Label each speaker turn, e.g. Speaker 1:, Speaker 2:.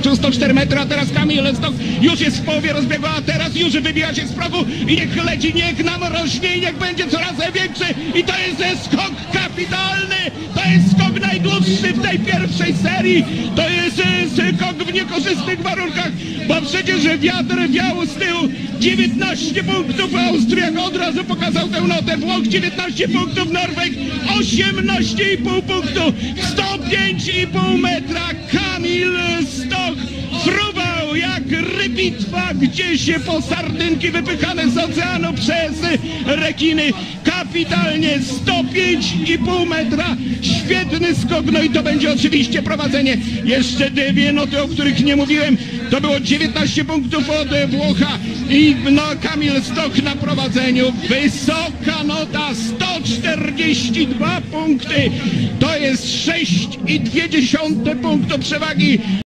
Speaker 1: przeskoczył 104 metry, a teraz Kamil Stok już jest w połowie rozbiegu, a teraz już wybija się z progu i niech leci, niech nam rośnie i niech będzie coraz większy. I to jest skok kapitalny, to jest skok najdłuższy w tej pierwszej serii, to jest skok w niekorzystnych warunkach, bo przecież wiatr wiał z tyłu 19 punktów, Austriak od razu pokazał tę notę, Włoch 19 punktów, Norweg 18,5 punktów, 105,5 metra, Kamil rybitwa gdzieś po sardynki wypychane z oceanu przez rekiny. Kapitalnie 105,5 metra. Świetny skok, no i to będzie oczywiście prowadzenie. Jeszcze dwie noty, o których nie mówiłem. To było 19 punktów od Włocha i no Kamil Stoch na prowadzeniu. Wysoka nota 142 punkty. To jest 6,2 punktu przewagi